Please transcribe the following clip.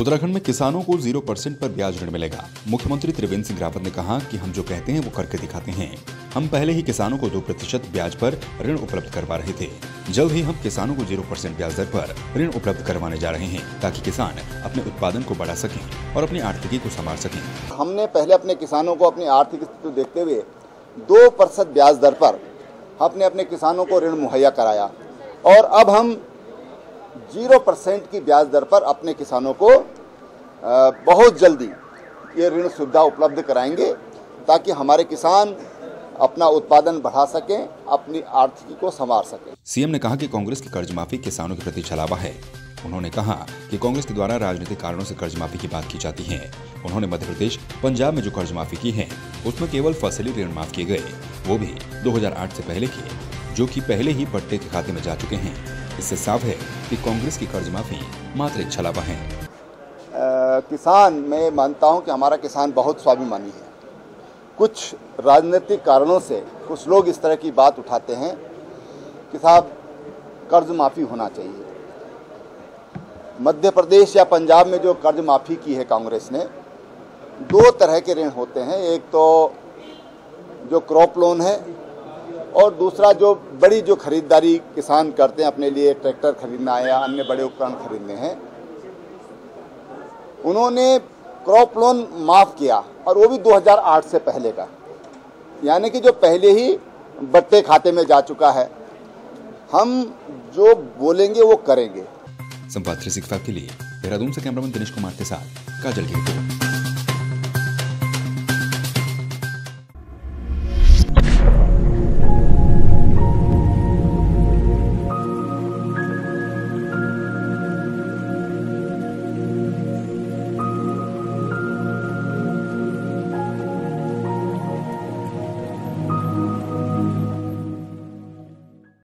उत्तराखंड में किसानों को ज़ीरो परसेंट पर ब्याज ऋण मिलेगा। मुख्यमंत्री त्रिवेंद्र सिंह रावत ने कहा कि हम जो कहते हैं वो करके दिखाते हैं। हम पहले ही किसानों को दो प्रतिशत ब्याज पर ऋण उपलब्ध करवा रहे थे। जल्द ही हम किसानों को ज़ीरो परसेंट ब्याज दर पर ऋण उपलब्ध करवाने जा रहे हैं, ताकि किसान अपने उत्पादन को बढ़ा सकें और अपनी आर्थिकी को संभाल सकें। हमने पहले अपने किसानों को अपनी आर्थिक स्थिति देखते हुए दो ब्याज दर पर हमने अपने किसानों को ऋण मुहैया कराया। और अब हम ज़ीरो परसेंट की ब्याज दर पर अपने किसानों को बहुत जल्दी ये ऋण सुविधा उपलब्ध कराएँगे ताकि हमारे किसान अपना उत्पादन बढ़ा सकें, अपनी आर्थिकी को संवार सकें। सीएम ने कहा कि कांग्रेस की कर्ज माफ़ी किसानों के प्रति छलावा है। उन्होंने कहा कि कांग्रेस के द्वारा राजनीतिक कारणों से कर्ज माफ़ी की बात की जाती है। उन्होंने मध्य प्रदेश पंजाब में जो कर्ज माफ़ी की है, उसमें केवल फसली ऋण माफ़ किए गए। वो भी 2008 से पहले के जो कि पहले ही पट्टे के खाते में जा चुके हैं। इससे साफ़ है कि कांग्रेस की कर्ज माफ़ी मात्र एक छलावा है। अ, किसान मैं मानता हूँ कि हमारा किसान बहुत स्वाभिमानी है। कुछ राजनीतिक कारणों से कुछ लोग इस तरह की बात उठाते हैं कि साहब कर्ज माफ़ी होना चाहिए। मध्य प्रदेश या पंजाब में जो कर्ज माफ़ी की है कांग्रेस ने दो तरह के ऋण होते हैं। एक तो जो क्रॉप लोन है और दूसरा जो बड़ी जो खरीदारी किसान करते हैं अपने लिए ट्रैक्टर खरीदना है या अन्य बड़े उपकरण खरीदने हैं, उन्होंने क्रॉप लोन माफ़ किया और वो भी 2008 से पहले का। यानी कि जो पहले ही बट्टे खाते में जा चुका है, हम जो बोलेंगे वो करेंगे। संवाद थ्री के लिए देहरादून से कैमरामैन दिनेश कुमार के साथ काजल की रिपोर्ट।